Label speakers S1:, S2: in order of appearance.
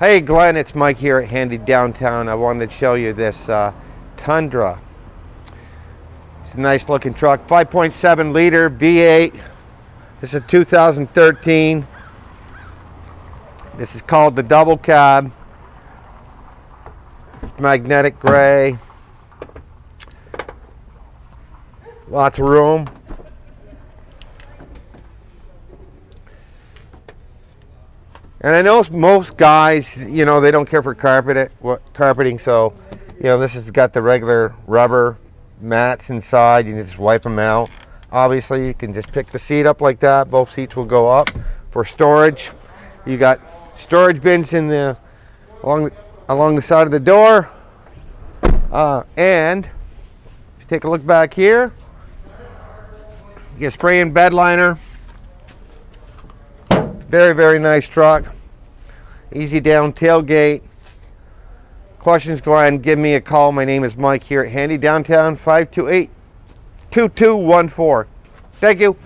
S1: Hey Glen, it's Mike here at Handy Downtown. I wanted to show you this uh, Tundra. It's a nice looking truck, 5.7 liter V8. This is a 2013. This is called the double cab. Magnetic gray. Lots of room. And I know most guys, you know, they don't care for carpet it, what carpeting, so you know this has got the regular rubber mats inside. You can just wipe them out. Obviously, you can just pick the seat up like that. Both seats will go up for storage. You got storage bins in the along along the side of the door. Uh, and if you take a look back here, you get spray and bed liner. Very, very nice truck. Easy down tailgate. Questions, go and give me a call. My name is Mike here at Handy Downtown 528 2214. Thank you.